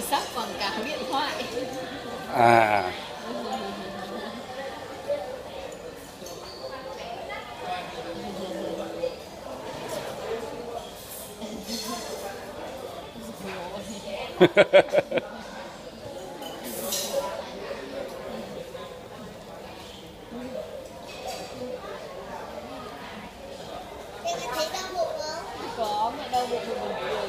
sắp quảng cáo điện thoại à có mẹ đau bụng không? có mẹ đau bụng